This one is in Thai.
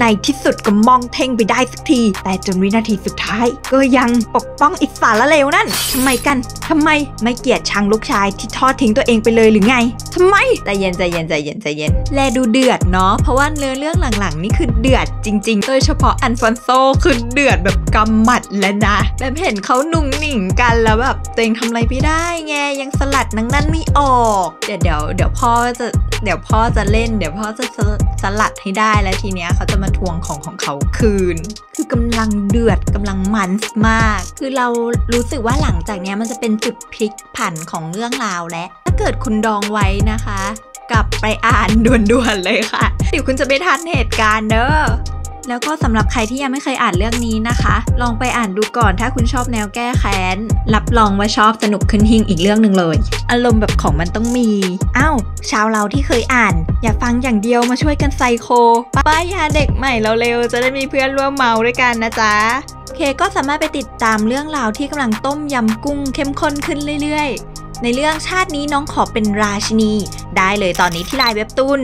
ในที่สุดก็มองเท่งไปได้สักที แต่จนวินาทีสุดท้าย ก็ยังปกป้องอิสาละเลวนั่นทำไมกันทำไมไม่เกลียดชังลูกชายที่ทอดทิ้งตัวเองไปเลยหรือไงทำไมใจเย็นใจเย็นใจเย็นใจเย็น แลดูเดือดเนาะเพราะว่าเนื้อเรื่องหลังๆ นี่คือเดือดจริงๆ โดยเฉพาะอันฟอนโซคือเดือดแบบกำหมัดแล้วนะแบบเห็นเขานุ่งหนิ่งกันแล้วแบบตัวเองทำอะไรไม่ได้ไงยังสลัดนังนั่นไม่ออก เดี๋ยวเดี๋ยวเดี๋ยวพ่อจะ เดี๋ยวพ่อจะเล่น เดี๋ยวพ่อจะสสลัดให้ได้แล้วทีเนี้ยเขาจะมาทวงของของเขาคืน คือกำลังเดือดกำลังมันมาก คือเรารู้สึกว่าหลังจากเนี้ยมันจะเป็นจุดพลิกผันของเรื่องราวและ ถ้าเกิดคุณดองไว้นะคะ กลับไปอ่านด่วนๆเลยค่ะเดี๋ยวคุณจะไม่ทันเหตุการณ์เด้อ แล้วก็สำหรับใครที่ยังไม่เคยอ่านเรื่องนี้นะคะ ลองไปอ่านดูก่อนถ้าคุณชอบแนวแก้แค้น รับรองว่าชอบสนุกขึ้นหิงอีกเรื่องหนึ่งเลย อารมณ์แบบของมันต้องมีอ้าวชาวเราที่เคยอ่าน อย่าฟังอย่างเดียวมาช่วยกันไซโคป้ายยาเด็กใหม่เราเร็ว จะได้มีเพื่อนร่วมเมาด้วยกันนะจ๊ะเคก็สามารถไปติดตามเรื่องราวที่กำลังต้มยำกุ้งเข้มข้นขึ้นเรื่อยๆ ในเรื่องชาตินี้น้องขอเป็นราชินี ได้เลยตอนนี้ที่ไลน์เว็บตูน